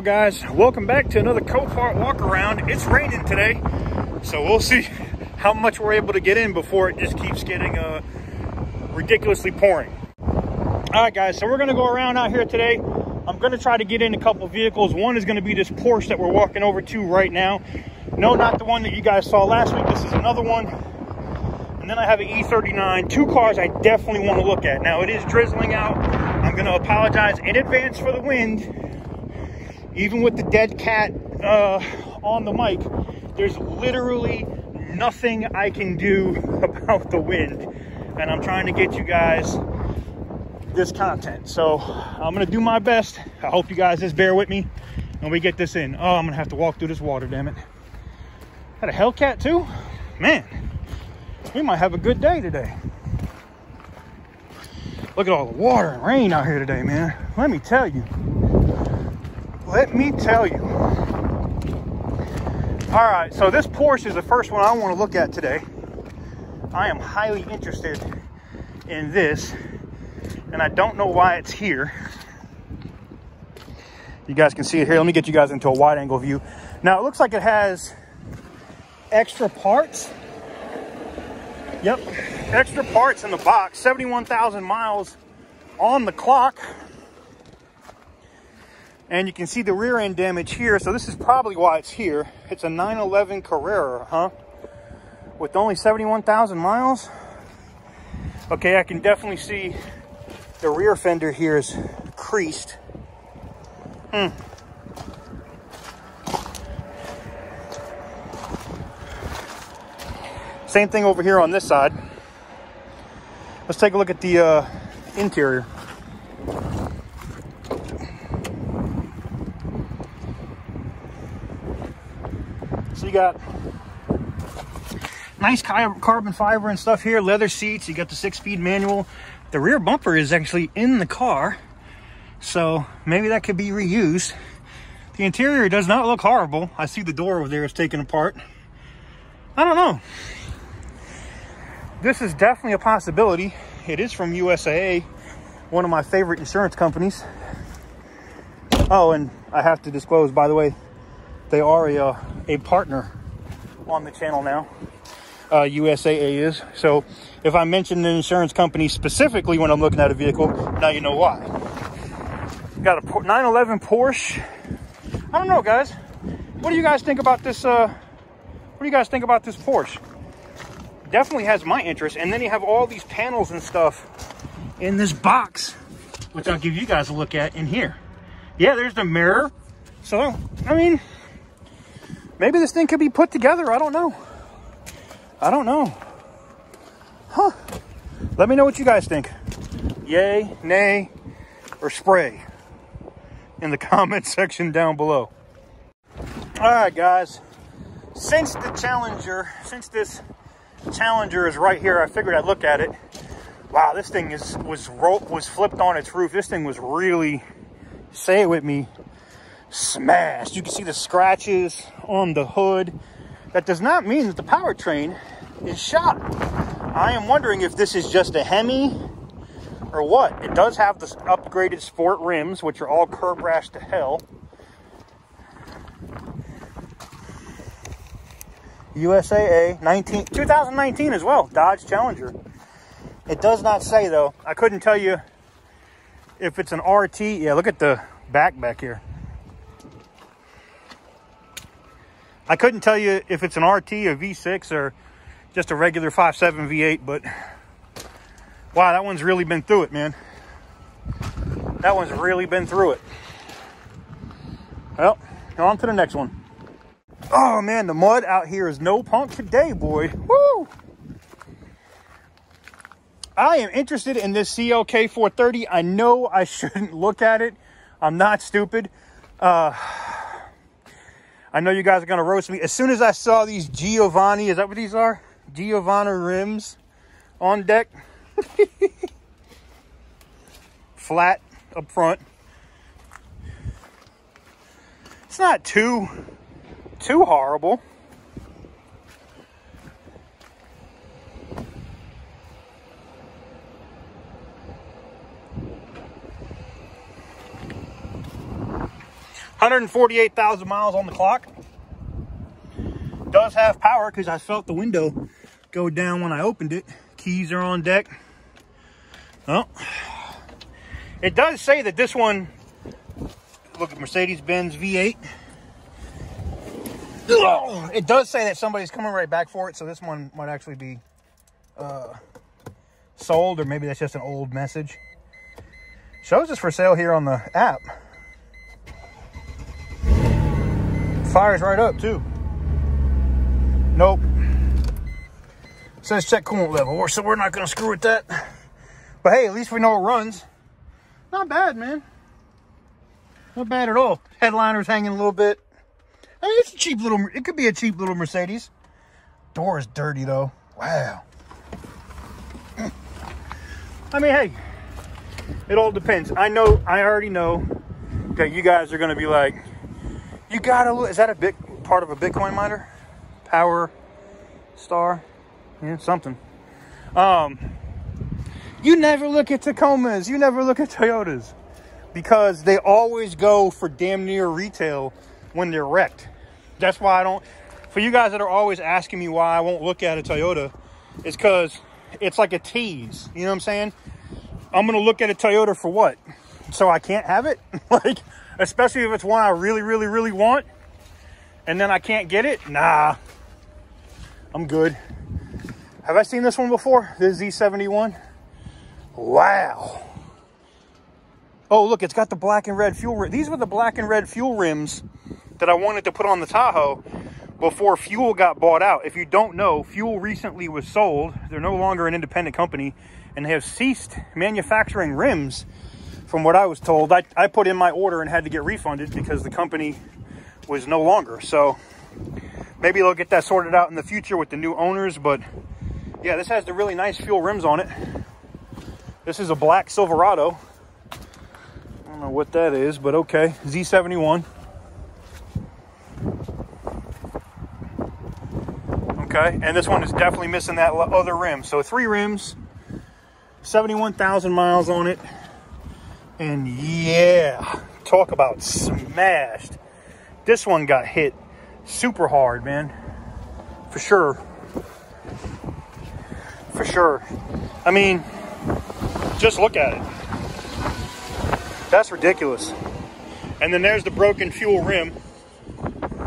Well guys, welcome back to another Copart walk around. It's raining today, so we'll see how much we're able to get in before it just keeps getting uh, ridiculously pouring. All right guys, so we're gonna go around out here today. I'm gonna try to get in a couple vehicles. One is gonna be this Porsche that we're walking over to right now. No, not the one that you guys saw last week. This is another one. And then I have an E39. Two cars I definitely wanna look at. Now it is drizzling out. I'm gonna apologize in advance for the wind. Even with the dead cat uh, on the mic, there's literally nothing I can do about the wind. And I'm trying to get you guys this content. So I'm gonna do my best. I hope you guys just bear with me and we get this in. Oh, I'm gonna have to walk through this water, damn it. Had a Hellcat too? Man, we might have a good day today. Look at all the water and rain out here today, man. Let me tell you let me tell you. All right, so this Porsche is the first one I want to look at today. I am highly interested in this, and I don't know why it's here. You guys can see it here. Let me get you guys into a wide angle view. Now, it looks like it has extra parts. Yep, extra parts in the box. 71,000 miles on the clock. And you can see the rear end damage here. So this is probably why it's here. It's a 911 Carrera, huh? With only 71,000 miles. Okay, I can definitely see the rear fender here is creased. Hmm. Same thing over here on this side. Let's take a look at the uh, interior. So you got nice carbon fiber and stuff here, leather seats, you got the six speed manual. The rear bumper is actually in the car. So maybe that could be reused. The interior does not look horrible. I see the door over there is taken apart. I don't know. This is definitely a possibility. It is from USAA, one of my favorite insurance companies. Oh, and I have to disclose, by the way, they are a, uh, a partner on the channel now. Uh, USAA is. So if I mention the insurance company specifically when I'm looking at a vehicle, now you know why. Got a 911 Porsche. I don't know, guys. What do you guys think about this? Uh, what do you guys think about this Porsche? Definitely has my interest. And then you have all these panels and stuff in this box, which I'll give you guys a look at in here. Yeah, there's the mirror. So, I mean, Maybe this thing could be put together. I don't know. I don't know. Huh. Let me know what you guys think. Yay, nay, or spray in the comment section down below. All right, guys. Since the Challenger, since this Challenger is right here, I figured I'd look at it. Wow, this thing is was rope was flipped on its roof. This thing was really, say it with me, smashed. You can see the scratches on the hood. That does not mean that the powertrain is shot. I am wondering if this is just a Hemi or what. It does have the upgraded sport rims, which are all curb rash to hell. USAA 19, 2019 as well, Dodge Challenger. It does not say though. I couldn't tell you if it's an RT. Yeah, look at the back back here. I couldn't tell you if it's an RT, a V6, or just a regular 5.7 V8, but wow, that one's really been through it, man. That one's really been through it. Well, on to the next one. Oh man, the mud out here is no punk today, boy. Woo! I am interested in this CLK 430. I know I shouldn't look at it. I'm not stupid. Uh, I know you guys are going to roast me. As soon as I saw these Giovanni, is that what these are? Giovanni rims on deck. Flat up front. It's not too, too horrible. 148,000 miles on the clock. Does have power because I felt the window go down when I opened it. Keys are on deck. Oh, it does say that this one, look at Mercedes-Benz V8. It does say that somebody's coming right back for it, so this one might actually be uh, sold, or maybe that's just an old message. Shows us for sale here on the app. Fires right up too. Nope. Says check coolant level, so we're not gonna screw with that. But hey, at least we know it runs. Not bad, man. Not bad at all. Headliner's hanging a little bit. I mean, it's a cheap little, it could be a cheap little Mercedes. Door is dirty though. Wow. I mean, hey, it all depends. I know, I already know that you guys are going to be like, you gotta look, is that a big part of a Bitcoin miner? Power star? Yeah, something. Um, you never look at Tacomas. You never look at Toyotas because they always go for damn near retail when they're wrecked. That's why I don't, for you guys that are always asking me why I won't look at a Toyota, is because it's like a tease. You know what I'm saying? I'm to look at a Toyota for what? So I can't have it? like, especially if it's one I really, really, really want and then I can't get it? Nah, I'm good. Have I seen this one before? This Z71? Wow. Oh, look, it's got the black and red fuel. These were the black and red fuel rims that I wanted to put on the Tahoe before Fuel got bought out. If you don't know, Fuel recently was sold. They're no longer an independent company and they have ceased manufacturing rims from what I was told. I, I put in my order and had to get refunded because the company was no longer. So maybe they'll get that sorted out in the future with the new owners. But yeah, this has the really nice fuel rims on it. This is a black Silverado. I don't know what that is, but okay. Z71. Okay, and this one is definitely missing that other rim. So three rims, 71,000 miles on it. And yeah, talk about smashed. This one got hit super hard, man. For sure. For sure. I mean, just look at it. That's ridiculous. And then there's the broken fuel rim.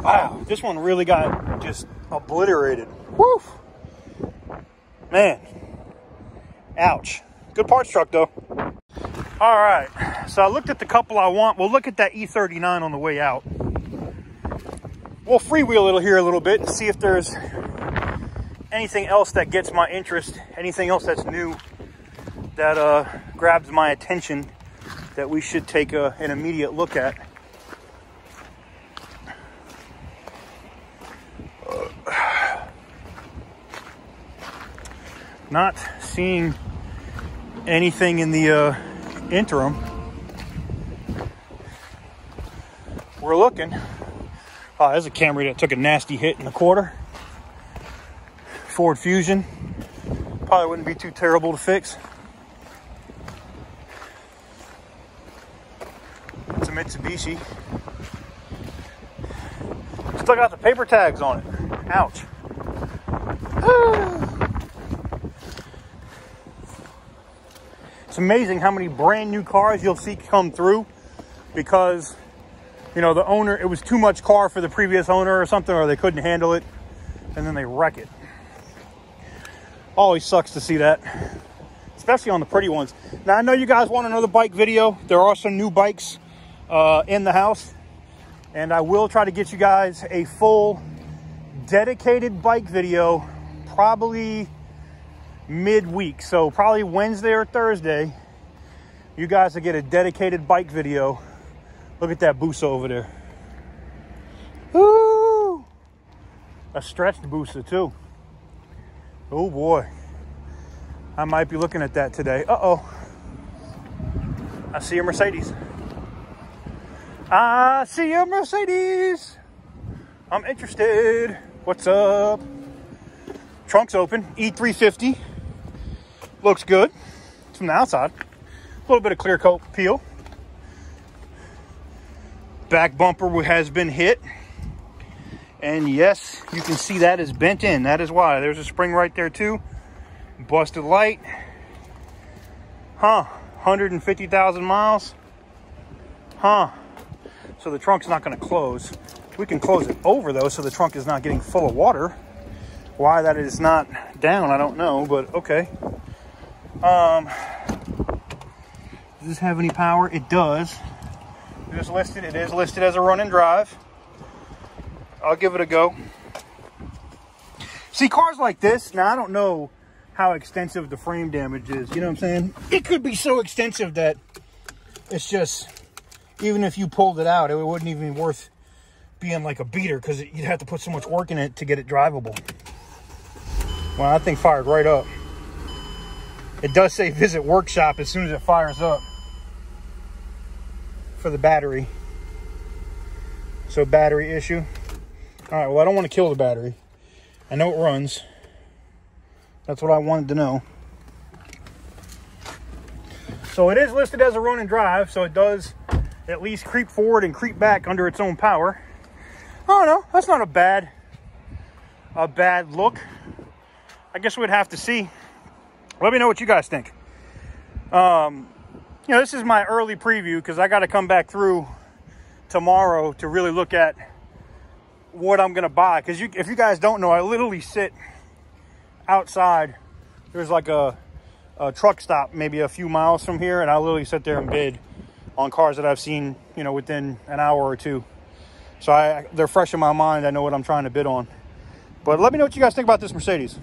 Wow, this one really got just obliterated. Woo! Man, ouch. Good parts truck though. All right, so I looked at the couple I want. We'll look at that E39 on the way out. We'll freewheel it here a little bit and see if there's anything else that gets my interest, anything else that's new that uh, grabs my attention that we should take a, an immediate look at. Not seeing anything in the uh, interim. We're looking. Oh, there's a Camry that took a nasty hit in the quarter. Ford Fusion. Probably wouldn't be too terrible to fix. It's a Mitsubishi. Still got the paper tags on it. Ouch. It's amazing how many brand new cars you'll see come through because, you know, the owner, it was too much car for the previous owner or something, or they couldn't handle it, and then they wreck it. Always sucks to see that, especially on the pretty ones. Now, I know you guys want another bike video. There are some new bikes uh, in the house, and I will try to get you guys a full dedicated bike video probably midweek. So probably Wednesday or Thursday, you guys will get a dedicated bike video. Look at that Busa over there. Woo! A stretched Busa too. Oh boy. I might be looking at that today. Uh-oh. I see a Mercedes. I see a Mercedes. I'm interested. What's up? Trunk's open. E350. Looks good from the outside. A little bit of clear coat peel. Back bumper has been hit. And yes, you can see that is bent in. That is why. There's a spring right there too. Busted light. Huh. 150,000 miles. Huh. So the trunk's not going to close. We can close it over though so the trunk is not getting full of water. Why that is not down, I don't know, but okay. Um, does this have any power? It does. It is listed, it is listed as a run and drive. I'll give it a go. See, cars like this, now I don't know how extensive the frame damage is. You know what I'm saying? It could be so extensive that it's just, even if you pulled it out, it wouldn't even be worth being like a beater because you'd have to put so much work in it to get it drivable. Well, that thing fired right up. It does say visit workshop as soon as it fires up for the battery. So battery issue. All right, well, I don't want to kill the battery. I know it runs. That's what I wanted to know. So it is listed as a run and drive, so it does at least creep forward and creep back under its own power. Oh no, that's not a bad, a bad look. I guess we'd have to see. Let me know what you guys think. Um, you know, this is my early preview because I got to come back through tomorrow to really look at what I'm going to buy. Because you, if you guys don't know, I literally sit outside. There's like a, a truck stop maybe a few miles from here, and I literally sit there and bid on cars that I've seen, you know, within an hour or two. So I, they're fresh in my mind. I know what I'm trying to bid on. But let me know what you guys think about this Mercedes.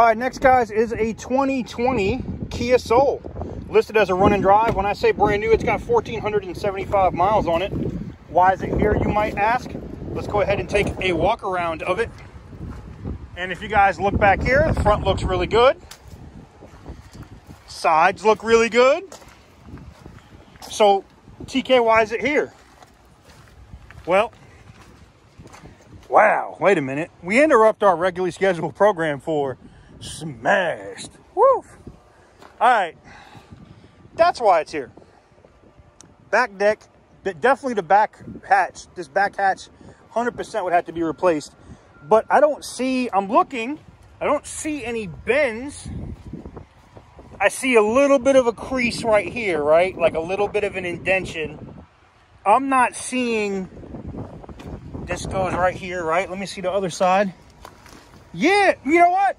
All right, next, guys, is a 2020 Kia Soul. Listed as a run and drive. When I say brand new, it's got 1,475 miles on it. Why is it here, you might ask? Let's go ahead and take a walk around of it. And if you guys look back here, the front looks really good. Sides look really good. So, TK, why is it here? Well, wow, wait a minute. We interrupt our regularly scheduled program for smashed. Woo! All right, that's why it's here. Back deck, definitely the back hatch. This back hatch 100% would have to be replaced. But I don't see, I'm looking, I don't see any bends. I see a little bit of a crease right here, right? Like a little bit of an indention. I'm not seeing, this goes right here, right? Let me see the other side. Yeah, you know what?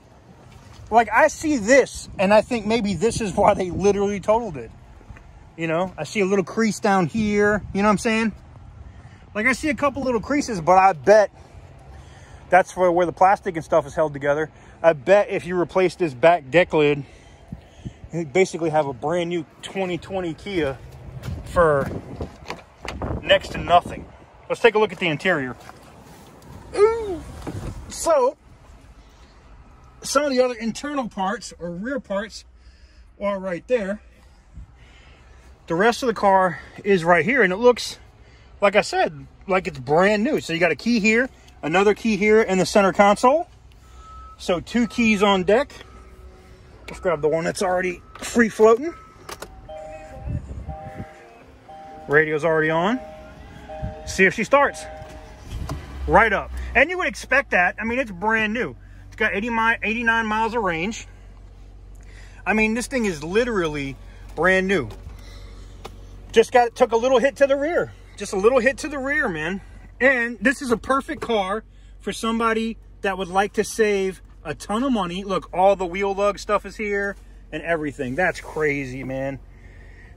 Like I see this and I think maybe this is why they literally totaled it. You know, I see a little crease down here. You know what I'm saying? Like I see a couple little creases, but I bet that's for where the plastic and stuff is held together. I bet if you replace this back deck lid, you basically have a brand new 2020 Kia for next to nothing. Let's take a look at the interior. Ooh. So, some of the other internal parts or rear parts are right there. The rest of the car is right here and it looks, like I said, like it's brand new. So you got a key here, another key here in the center console. So two keys on deck. Let's grab the one that's already free floating. Radio's already on. See if she starts. Right up. And you would expect that. I mean, it's brand new. Got 80 mi 89 miles of range. I mean, this thing is literally brand new. Just got took a little hit to the rear. Just a little hit to the rear, man. And this is a perfect car for somebody that would like to save a ton of money. Look, all the wheel lug stuff is here and everything. That's crazy, man.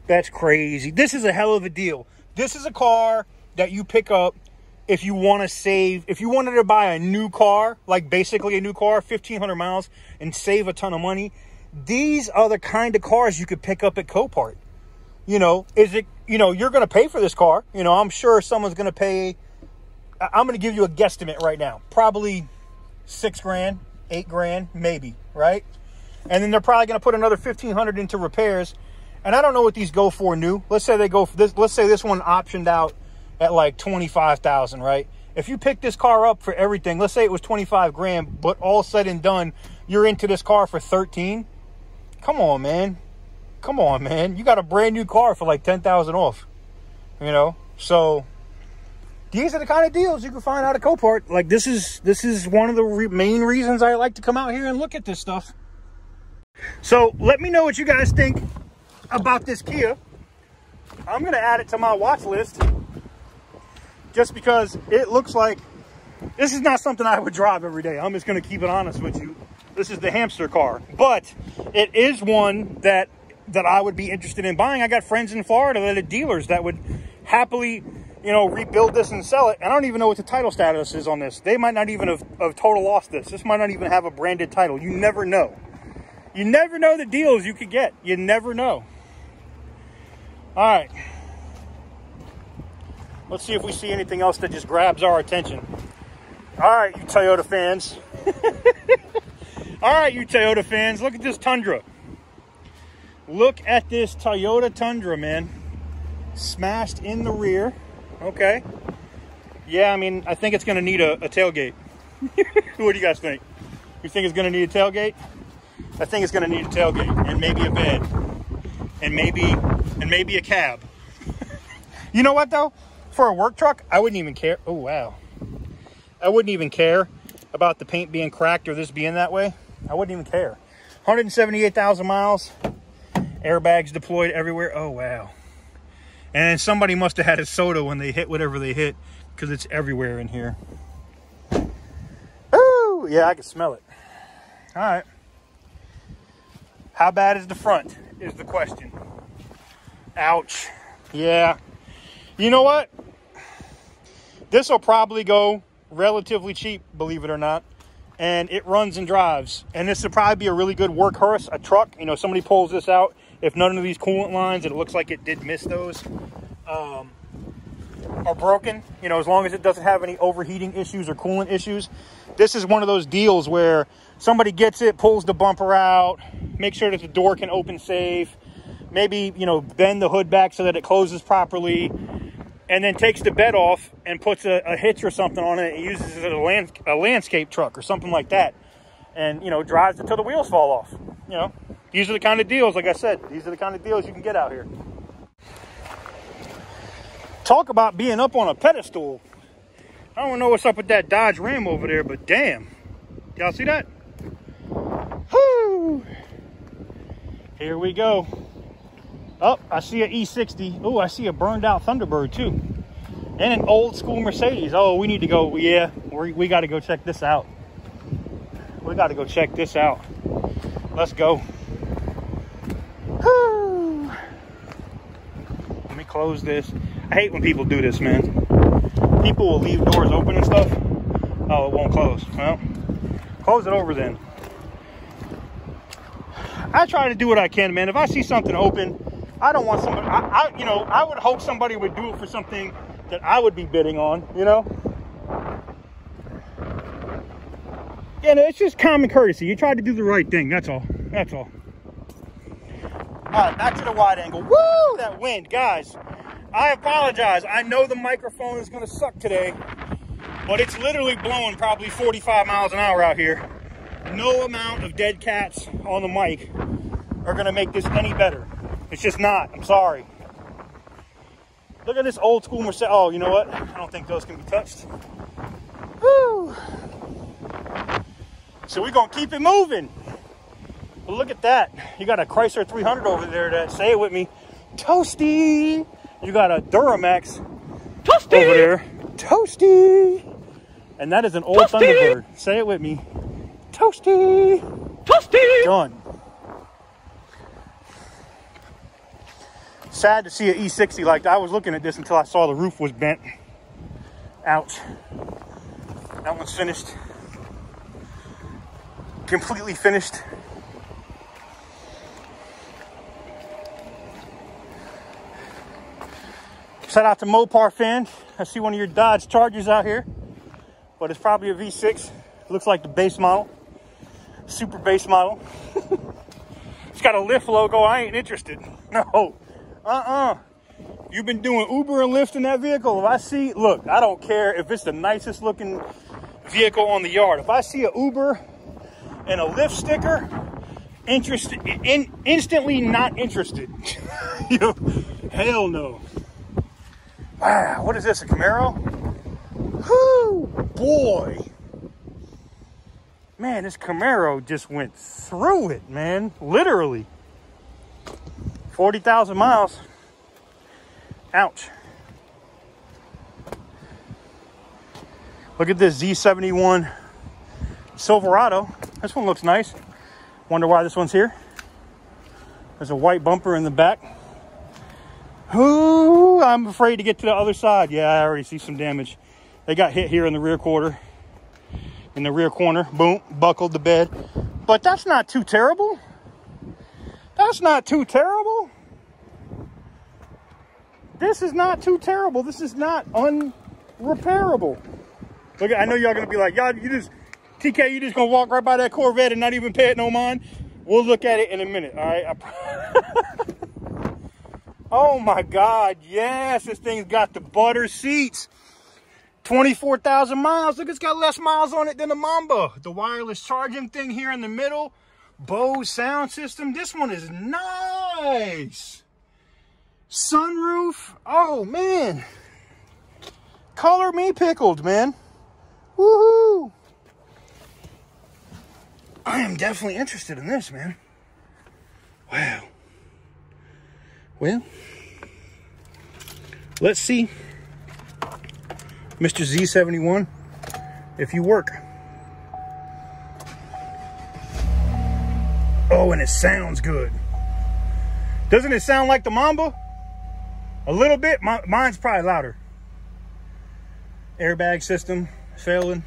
That's crazy. This is a hell of a deal. This is a car that you pick up if you want to save, if you wanted to buy a new car, like basically a new car, 1500 miles, and save a ton of money, these are the kind of cars you could pick up at Copart. You know, is it, you know, you're going to pay for this car. You know, I'm sure someone's going to pay, I'm going to give you a guesstimate right now. Probably six grand, eight grand, maybe, right? And then they're probably going to put another 1500 into repairs. And I don't know what these go for new. Let's say they go for this, let's say this one optioned out at like 25,000, right? If you pick this car up for everything, let's say it was 25 grand, but all said and done, you're into this car for 13. Come on, man. Come on, man. You got a brand new car for like 10,000 off. You know? So these are the kind of deals you can find out of Copart. Like this is this is one of the re main reasons I like to come out here and look at this stuff. So let me know what you guys think about this Kia. I'm to add it to my watch list just because it looks like this is not something I would drive every day. I'm just going to keep it honest with you. This is the hamster car, but it is one that that I would be interested in buying. I got friends in Florida that are dealers that would happily, you know, rebuild this and sell it. And I don't even know what the title status is on this. They might not even have, have total lost this. This might not even have a branded title. You never know. You never know the deals you could get. You never know. All right. Let's see if we see anything else that just grabs our attention. All right, you Toyota fans. All right, you Toyota fans, look at this Tundra. Look at this Toyota Tundra, man. Smashed in the rear. Okay. Yeah, I mean, I think it's going to need a, a tailgate. what do you guys think? You think it's going to need a tailgate? I think it's going to need a tailgate and maybe a bed and maybe and maybe a cab. you know what though? For a work truck, I wouldn't even care. Oh, wow. I wouldn't even care about the paint being cracked or this being that way. I wouldn't even care. 178,000 miles, airbags deployed everywhere. Oh, wow. And somebody must have had a soda when they hit whatever they hit because it's everywhere in here. Oh, yeah, I can smell it. All right. How bad is the front is the question. Ouch. Yeah. You know what? This will probably go relatively cheap, believe it or not. and it runs and drives. And this would probably be a really good workhorse, a truck. You know, somebody pulls this out. If none of these coolant lines, and it looks like it did miss those, um, are broken, you know, as long as it doesn't have any overheating issues or coolant issues, this is one of those deals where somebody gets it, pulls the bumper out, make sure that the door can open safe, maybe, you know, bend the hood back so that it closes properly, and then takes the bed off and puts a, a hitch or something on it and uses it as a, land, a landscape truck or something like that. And, you know, drives it till the wheels fall off. You know, these are the kind of deals, like I said, these are the kind of deals you can get out here. Talk about being up on a pedestal. I don't know what's up with that Dodge Ram over there, but damn. Y'all see that? Whoo! Here we go. Oh, I see an E60. Oh, I see a burned out Thunderbird too. And an old school Mercedes. Oh, we need to go. Yeah, we, we got to go check this out. We got to go check this out. Let's go. Let me close this. I hate when people do this, man. People will leave doors open and stuff. Oh, it won't close. Well, close it over then. I try to do what I can, man. If I see something open, I don't want somebody, I, I, you know, I would hope somebody would do it for something that I would be bidding on, you know? No, it's just common courtesy. You try to do the right thing. That's all. That's all. All right, back to the wide angle. Woo, that wind, guys. I apologize. I know the microphone is going to suck today, but it's literally blowing probably 45 miles an hour out here. No amount of dead cats on the mic are going to make this any better. It's just not. I'm sorry. Look at this old school Mercedes. Oh, you know what? I don't think those can be touched. Woo. So we're going to keep it moving. But look at that. You got a Chrysler 300 over there that, say it with me, toasty. You got a Duramax toasty. over there, toasty. And that is an old toasty. Thunderbird. Say it with me, toasty. Toasty. Done. Sad to see an E60 like that. I was looking at this until I saw the roof was bent. Ouch. That one's finished. Completely finished. Shout out to Mopar fan. I see one of your Dodge Chargers out here, but it's probably a V6. Looks like the base model, super base model. it's got a Lyft logo. I ain't interested. No. Uh-uh. You've been doing Uber and Lyft in that vehicle. If I see, look, I don't care if it's the nicest looking vehicle on the yard. If I see a Uber and a Lyft sticker, interested, in, instantly not interested. hell no. Wow, what is this, a Camaro? Whoo, boy. Man, this Camaro just went through it, man, literally. 40,000 miles. Ouch. Look at this Z71 Silverado. This one looks nice. Wonder why this one's here. There's a white bumper in the back. Ooh, I'm afraid to get to the other side. Yeah, I already see some damage. They got hit here in the rear quarter. In the rear corner. Boom, buckled the bed. But that's not too terrible. That's not too terrible. This is not too terrible. This is not unrepairable. Look, I know y'all gonna be like, y'all, you just, TK, you just gonna walk right by that Corvette and not even pay it no mind. We'll look at it in a minute, all right? oh my God, yes, this thing's got the butter seats. 24,000 miles. Look, it's got less miles on it than the Mamba. The wireless charging thing here in the middle. Bose sound system. This one is nice. Sunroof. Oh, man. Color me pickled, man. Woohoo. I am definitely interested in this, man. Wow. Well, let's see, Mr. Z71, if you work. Oh, and it sounds good. Doesn't it sound like the Mamba? A little bit. My, mine's probably louder. Airbag system failing.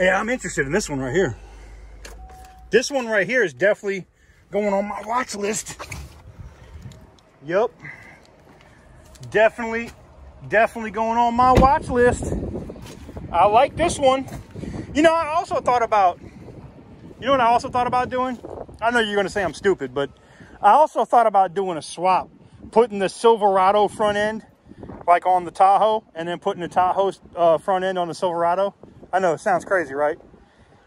Yeah, I'm interested in this one right here. This one right here is definitely going on my watch list. Yep. Definitely, definitely going on my watch list. I like this one. You know, I also thought about, you know what I also thought about doing? I know you're going to say I'm stupid, but I also thought about doing a swap. Putting the Silverado front end, like on the Tahoe, and then putting the Tahoe uh, front end on the Silverado. I know, it sounds crazy, right?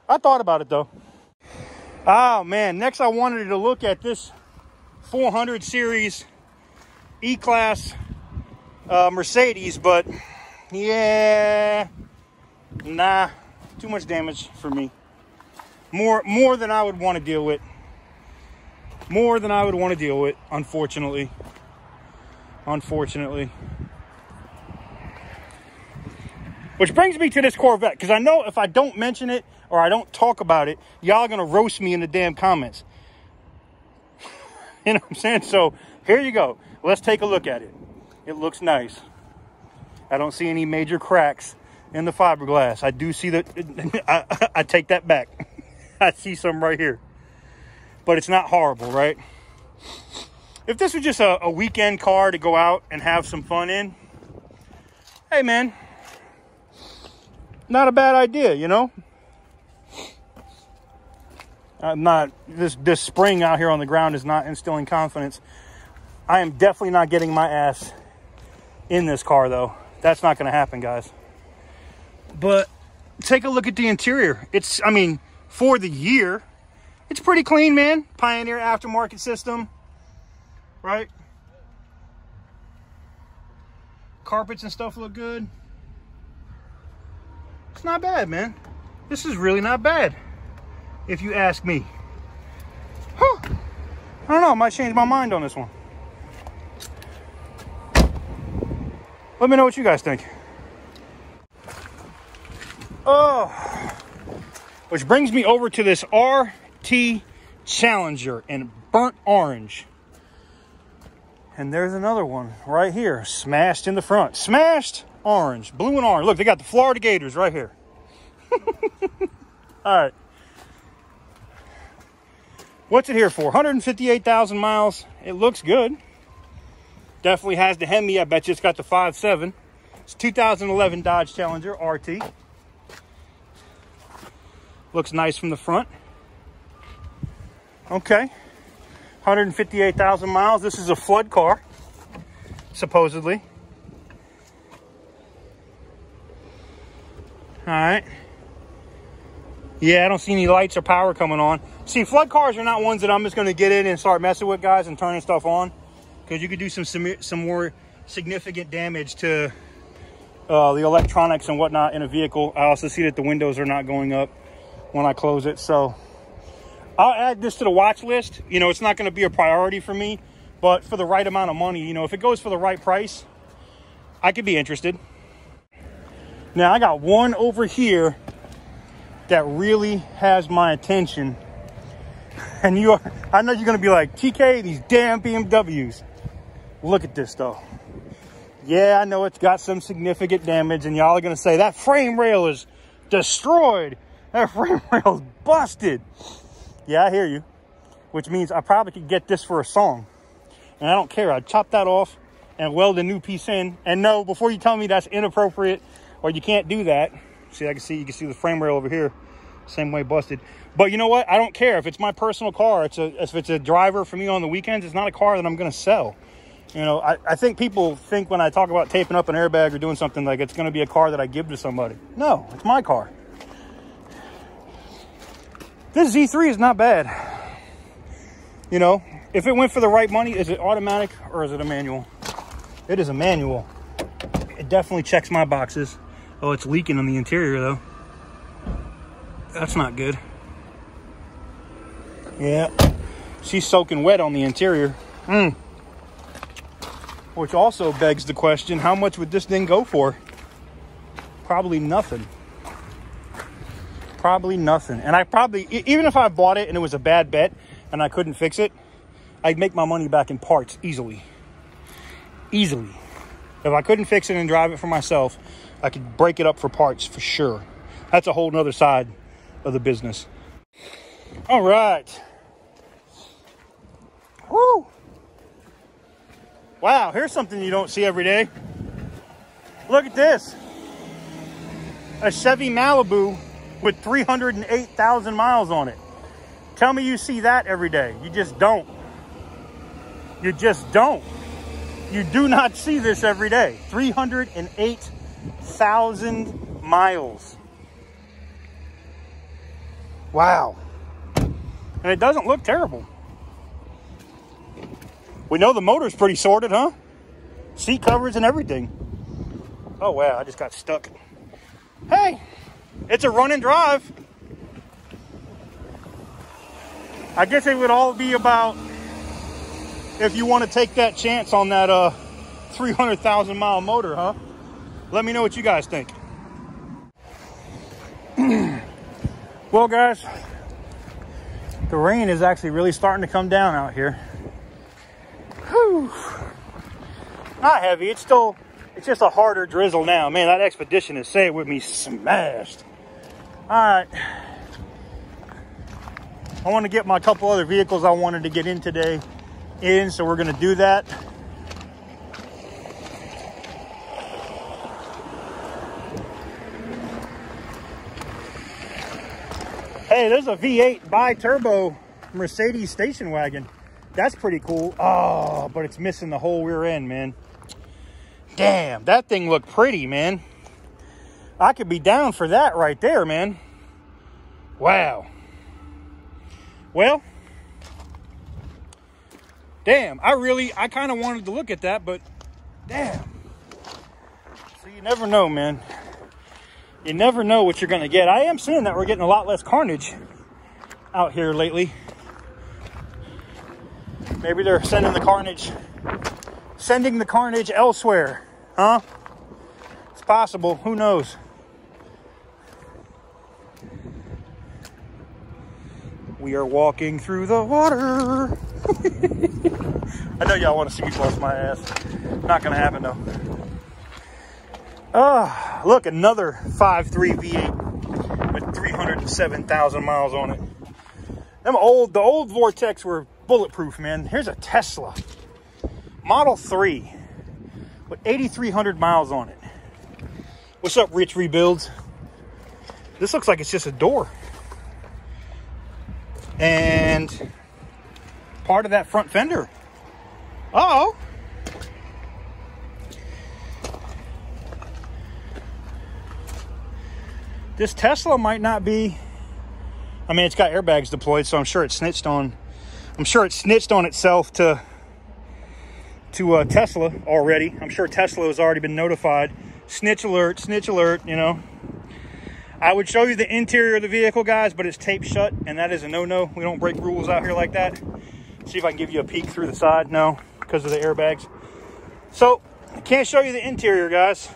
I thought about it, though. Oh, man. Next, I wanted to look at this 400 series E-Class uh, Mercedes, but yeah, nah, too much damage for me. More, more than I would want to deal with. More than I would want to deal with, unfortunately. Unfortunately. Which brings me to this Corvette, because I know if I don't mention it or I don't talk about it, y'all are going to roast me in the damn comments. you know what I'm saying? So here you go. Let's take a look at it. It looks nice. I don't see any major cracks in the fiberglass. I do see that. I, I take that back. I see some right here. But it's not horrible, right? If this was just a, a weekend car to go out and have some fun in, hey man, not a bad idea, you know? I'm not, this, this spring out here on the ground is not instilling confidence. I am definitely not getting my ass in this car though. That's not gonna happen, guys. But take a look at the interior. It's, I mean, for the year, it's pretty clean, man. Pioneer aftermarket system, right? Carpets and stuff look good. It's not bad, man. This is really not bad, if you ask me. Huh. I don't know, I might change my mind on this one. Let me know what you guys think. Oh, which brings me over to this RT Challenger in burnt orange. And there's another one right here, smashed in the front. Smashed orange, blue and orange. Look, they got the Florida Gators right here. All right. What's it here for? 158,000 miles. It looks good. Definitely has the Hemi. I bet you it's got the 5.7. It's 2011 Dodge Challenger RT. Looks nice from the front. Okay. 158,000 miles. This is a flood car, supposedly. All right. Yeah, I don't see any lights or power coming on. See, flood cars are not ones that I'm just going to get in and start messing with, guys, and turning stuff on. Because you could do some, some, some more significant damage to uh, the electronics and whatnot in a vehicle. I also see that the windows are not going up when I close it. So I'll add this to the watch list. You know, it's not going to be a priority for me, but for the right amount of money, you know, if it goes for the right price, I could be interested. Now I got one over here that really has my attention. And you are, I know you're gonna be like, TK, these damn BMWs. Look at this though. Yeah, I know it's got some significant damage and y'all are gonna say that frame rail is destroyed. That frame rail's busted. Yeah, I hear you. Which means I probably could get this for a song. And I don't care. I'd chop that off and weld a new piece in. And no, before you tell me that's inappropriate or you can't do that. See, I can see, you can see the frame rail over here. Same way busted. But you know what? I don't care. If it's my personal car, it's a, if it's a driver for me on the weekends, it's not a car that I'm going to sell. You know, I, I think people think when I talk about taping up an airbag or doing something like it's going to be a car that I give to somebody. No, it's my car. This Z3 is not bad. You know, if it went for the right money, is it automatic or is it a manual? It is a manual. It definitely checks my boxes. Oh, it's leaking on the interior though. That's not good. Yeah, she's soaking wet on the interior. Mm. Which also begs the question, how much would this thing go for? Probably nothing. Probably nothing. And I probably, even if I bought it and it was a bad bet and I couldn't fix it, I'd make my money back in parts easily. Easily. If I couldn't fix it and drive it for myself, I could break it up for parts for sure. that's a whole nother side of the business. All right. Woo! Wow, here's something you don't see every day. Look at this. A Chevy Malibu with 308,000 miles on it. Tell me you see that every day. You just don't. You just don't. You do not see this every day. 308,000 miles. Wow. And it doesn't look terrible. We know the motor's pretty sorted, huh? Seat covers and everything. Oh, wow, I just got stuck. Hey, it's a run and drive. I guess it would all be about if you want to take that chance on that uh, 300,000 mile motor, huh? Let me know what you guys think. well, guys, the rain is actually really starting to come down out here. Whew. Not heavy. It's still, it's just a harder drizzle now. Man, that expedition is, say it with me, smashed. All right. I want to get my couple other vehicles I wanted to get in today in, so we're going to do that. Hey, there's a V8 bi-turbo Mercedes station wagon. That's pretty cool. Oh, but it's missing the whole rear end, man. Damn, that thing looked pretty, man. I could be down for that right there, man. Wow. Well, damn, I really, I kind of wanted to look at that, but damn. So you never know, man. You never know what you're going to get. I am seeing that we're getting a lot less carnage out here lately. Maybe they're sending the carnage, sending the carnage elsewhere, huh? It's possible. Who knows? We are walking through the water. I know y'all want to see me bust my ass. Not gonna happen though. Ah, oh, look, another 5.3 V8 with 307,000 miles on it. Them old, the old Vortecs were bulletproof, man. Here's a Tesla Model 3 with 8,300 miles on it. What's up, Rich Rebuilds? This looks like it's just a door. And part of that front fender. Uh oh. This Tesla might not be, I mean, it's got airbags deployed, so I'm sure it snitched on I'm sure it snitched on itself to to uh, Tesla already. I'm sure Tesla has already been notified. Snitch alert, snitch alert, you know. I would show you the interior of the vehicle, guys, but it's taped shut, and that is a no-no. We don't break rules out here like that. See if I can give you a peek through the side. No, because of the airbags. So, I can't show you the interior, guys.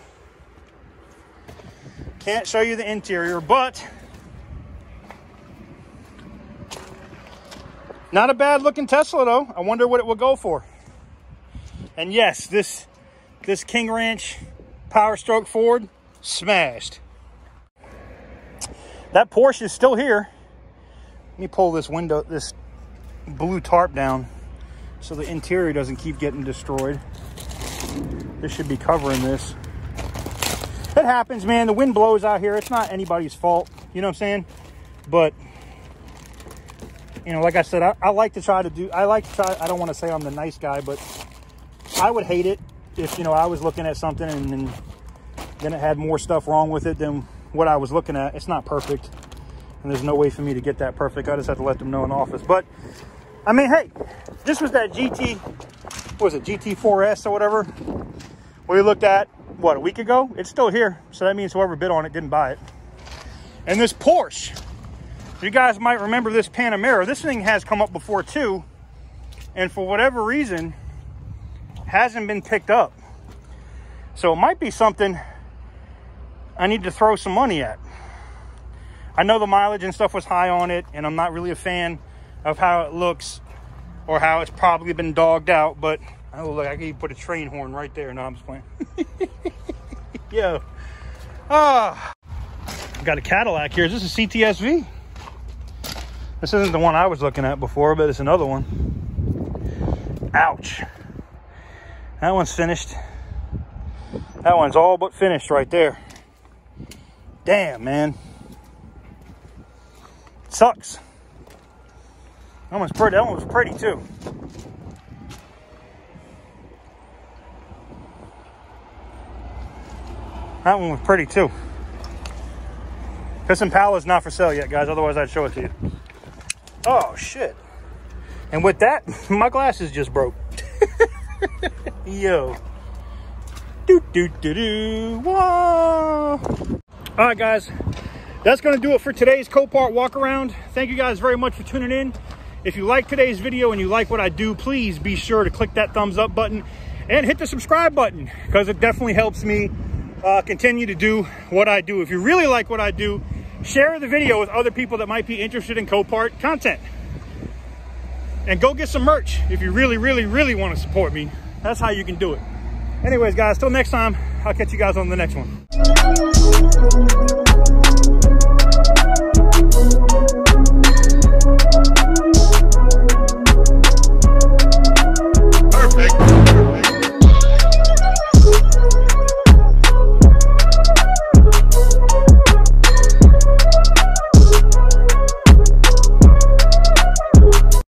Can't show you the interior, but Not a bad looking Tesla though. I wonder what it will go for. And yes, this this King Ranch Power Stroke Ford smashed. That Porsche is still here. Let me pull this window, this blue tarp down so the interior doesn't keep getting destroyed. This should be covering this. It happens, man. The wind blows out here. It's not anybody's fault. You know what I'm saying? But you know, like I said, I, I, like to try to do, I like to try, I don't want to say I'm the nice guy, but I would hate it if, you know, I was looking at something and, and then it had more stuff wrong with it than what I was looking at. It's not perfect. And there's no way for me to get that perfect. I just have to let them know in office. But, I mean, hey, this was that GT, what was it, GT4S or whatever, we looked at, what, a week ago? It's still here. So that means whoever bid on it didn't buy it. And this Porsche, you guys might remember this Panamera. This thing has come up before too. And for whatever reason, hasn't been picked up. So it might be something I need to throw some money at. I know the mileage and stuff was high on it, and I'm not really a fan of how it looks or how it's probably been dogged out, but oh look, I can put a train horn right there. No, I'm just playing. yeah. Ah. got a Cadillac here. Is this a CTSV? This isn't the one I was looking at before, but it's another one. Ouch. That one's finished. That one's all but finished right there. Damn, man. Sucks. That pretty. That one was pretty too. That one was pretty too. This is not for sale yet, guys. Otherwise, I'd show it to you. Oh, shit. And with that, my glasses just broke. Yo. Do, do, do, do. Whoa. All right, guys. That's going to do it for today's Copart walk around. Thank you guys very much for tuning in. If you like today's video and you like what I do, please be sure to click that thumbs up button and hit the subscribe button because it definitely helps me uh, continue to do what I do. If you really like what I do, share the video with other people that might be interested in Copart content. And go get some merch if you really, really, really want to support me. That's how you can do it. Anyways, guys, till next time, I'll catch you guys on the next one.